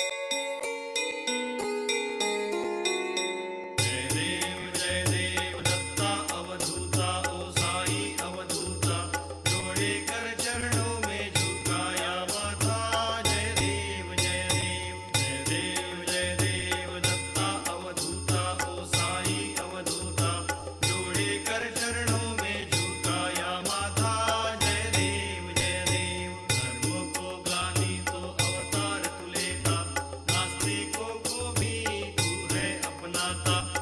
Música da